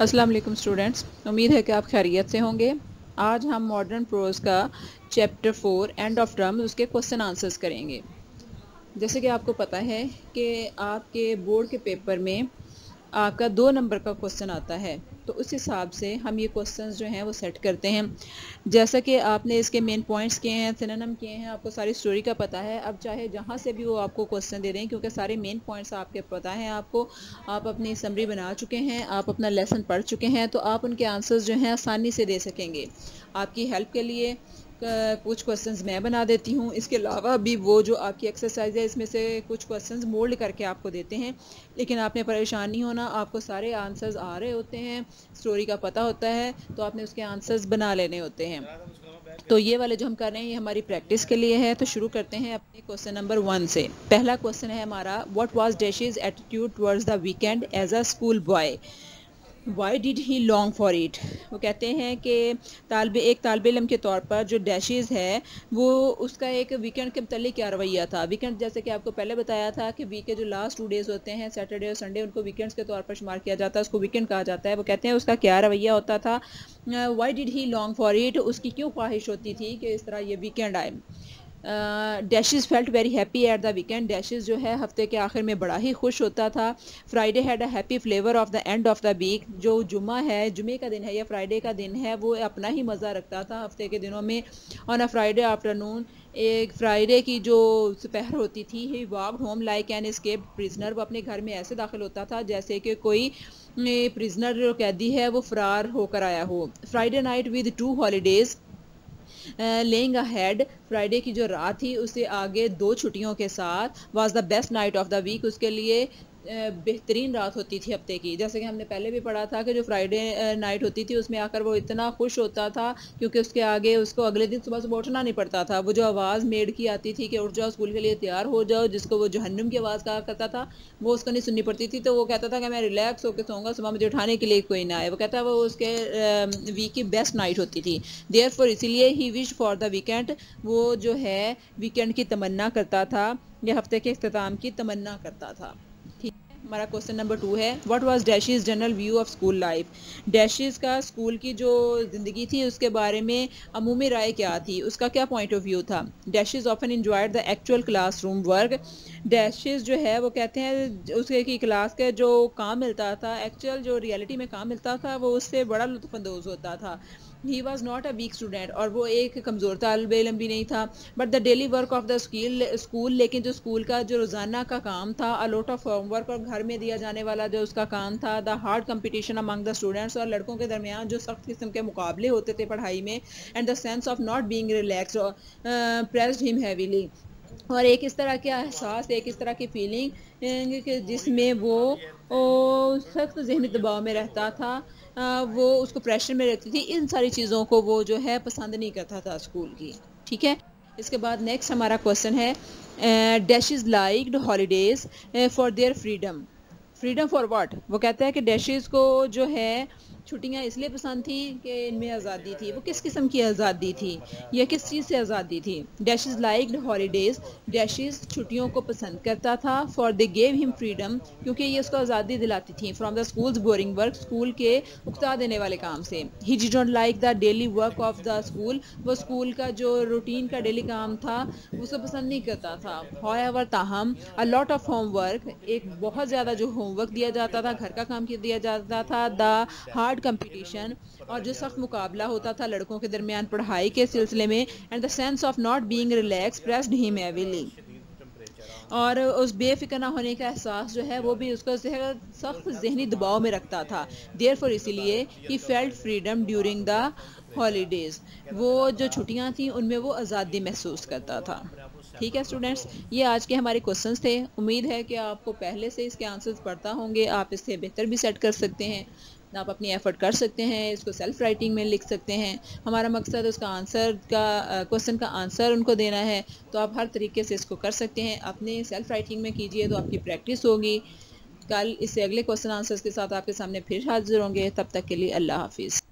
अस्सलाम वालेकुम स्टूडेंट्स। उम्मीद है कि आप खैरियत से होंगे। आज हम मॉडर्न प्रोज का chapter four end of terms उसके क्वेश्चन आंसर्स करेंगे। जैसे कि आपको पता है कि आपके बोर्ड के पेपर में आपका दो नंबर का क्वेश्चन आता है तो उस हिसाब से हम ये क्वेश्चंस जो हैं वो सेट करते हैं। जैसा कि आपने इसके मेन पॉइंट्स किए हैं सिनम किए हैं, आपको सारी स्टोरी का पता है। अब चाहे जहाँ से भी वो आपको क्वेश्चन दे रहे हैं, क्योंकि सारे मेन पॉइंट्स आपके पता हैं, आपको, आप अपनी समरी बना चुके हैं, आप अपना लेसन पढ़ चुके हैं तो आप उनके आंसर्स जो हैं आसानी से दे सकेंगे। आपकी हेल्प के लिए कुछ क्वेश्चंस मैं बना देती हूँ। इसके अलावा भी वो जो आपकी एक्सरसाइज है, इसमें से कुछ क्वेश्चंस मोल्ड करके आपको देते हैं। लेकिन आपने परेशान नहीं होना, आपको सारे आंसर्स आ रहे होते हैं। स्टोरी का पता होता है तो आपने उसके आंसर्स बना लेने होते हैं। तो ये वाले जो हम कर रहे हैं, ये हमारी प्रैक्टिस के लिए है। तो शुरू करते हैं अपने क्वेश्चन नंबर वन से। पहला क्वेश्चन है हमारा what was Dash's attitude towards the weekend as a school boy why did he long for it वो कहते हैं कि तालब, एक तालब इलम के तौर पर जो डैशेज़ है, वो उसका एक वीकेंड के मतलब क्या रवैया था। वीकेंड जैसे कि आपको पहले बताया था कि वीक के जो लास्ट टू डेज़ होते हैं सैटरडे और संडे उनको वीकेंड्स के तौर पर शुमार किया जाता है, उसको वीकेंड कहा जाता है। वो कहते हैं उसका क्या रवैया होता था? Why did he long for it उसकी क्यों ख्वाहिश होती थी कि इस तरह ये वीकेंड आए? Dash's felt very happy at the weekend Dash's जो है, हफ़्ते के आखिर में बड़ा ही खुश होता था। Friday had a happy flavour of the end of the week जो जुमा है जुमे का दिन है या फ्राइडे का दिन है, वो अपना ही मज़ा रखता था हफ़्ते के दिनों में। ऑन अ फ्राइडे आफ्टरनून एक फ्राइडे की जो दोपहर होती थी he walk home like an escape prisoner वो अपने घर में ऐसे दाखिल होता था, जैसे कि कोई प्रिजनर जो कैदी है, वो फरार होकर आया हो। Friday night with two holidays lying ahead Friday की जो रात थी उसे आगे दो छुट्टियों के साथ was the best night of the week उसके लिए बेहतरीन रात होती थी हफ़्ते की। जैसे कि हमने पहले भी पढ़ा था कि जो फ्राइडे नाइट होती थी, उसमें आकर वो इतना खुश होता था क्योंकि उसके आगे उसको अगले दिन सुबह सुबह उठना नहीं पड़ता था। वो जो आवाज़ मेड की आती थी कि उठ जाओ, स्कूल के लिए तैयार हो जाओ, जिसको वो जहन्नुम की आवाज़ कहा करता था, वो उसको नहीं सुननी पड़ती थी तो वो कहता था कि मैं रिलैक्स होकर सोऊँगा, सुबह मुझे उठाने के लिए कोई ना आए। वो कहता वो उसके वीक की बेस्ट नाइट होती थी। देयर फॉर इसीलिए he wish for the weekend वो जो है वीकेंड की तमन्ना करता था या हफ़्ते के अख्ताम की तमन्ना करता था। हमारा क्वेश्चन नंबर टू है what was Dash's general view of school life Dash's का स्कूल की जो ज़िंदगी थी, उसके बारे में अमूमी राय क्या थी? उसका क्या पॉइंट ऑफ़ व्यू था? Dash's often enjoyed the actual class room work Dash's जो है, वो कहते हैं, उसके की क्लास का जो काम मिलता था एक्चुअल जो रियलिटी में काम मिलता था, वो उससे बड़ा लुफानंदोज होता था। He was not a weak student और वो एक कमज़ोर तालब इलम भी नहीं था but the daily work of the school school लेकिन जो स्कूल का, जो रोज़ाना का काम था अलोट ऑफ़ होमवर्क और घर में दिया जाने वाला जो उसका काम था the hard competition among the students और लड़कों के दरमियान जो सख्त किस्म के मुकाबले होते थे पढ़ाई में and the sense of not being relax pressed him heavily और एक इस तरह के एहसास, एक इस तरह की फीलिंग कि जिसमें वो सख्त जहनी दबाव में रहता था वो उसको प्रेशर में रखती थी, इन सारी चीज़ों को वो जो है पसंद नहीं करता था स्कूल की, ठीक है? इसके बाद नेक्स्ट हमारा क्वेश्चन है Dash is liked holidays for their freedom freedom for what वो कहता है कि डैशेज़ को जो है छुट्टियाँ इसलिए पसंद थी कि इनमें आज़ादी थी। वो किस किस्म की आज़ादी थी? या किस चीज़ से आज़ादी थी? डैशिज लाइक हॉलीडेज़ डैशिज छुट्टियों को पसंद करता था। For they gave him freedom क्योंकि ये उसको आज़ादी दिलाती थी from the school's boring work school के उकता देने वाले काम से। ही जी don't like the daily work of the school वो स्कूल का जो रूटीन का डेली काम था उसको पसंद नहीं करता था। हाउएवर ताहम अ लॉट ऑफ़ होमवर्क एक बहुत ज़्यादा जो होमवर्क दिया जाता था, घर का काम दिया जाता था द हार्ड हार्ड कंपटीशन और जो सख्त मुकाबला होता था लड़कों के दरमियान पढ़ाई के सिलसिले में and the sense of not being relax pressed him heavily और उस बेफिक्र ना होने का एहसास जो है, वो भी उसको सख्त जहनी दबाव में रखता था। देयर फॉर इसीलिए he felt freedom during the holidays वो जो छुट्टियाँ थी, उनमें वो आज़ादी महसूस करता था। ठीक है स्टूडेंट्स ये आज के हमारे क्वेश्चंस थे। उम्मीद है कि आपको पहले से इसके आंसर्स पढ़ता होंगे। आप इससे बेहतर भी सेट कर सकते हैं। आप अपनी एफर्ट कर सकते हैं, इसको सेल्फ राइटिंग में लिख सकते हैं। हमारा मकसद उसका आंसर का क्वेश्चन का आंसर उनको देना है तो आप हर तरीके से इसको कर सकते हैं। अपने सेल्फ राइटिंग में कीजिए तो आपकी प्रैक्टिस होगी। कल इससे अगले क्वेश्चन आंसर्स के साथ आपके सामने फिर हाजिर होंगे। तब तक के लिए अल्लाह हाफिज़।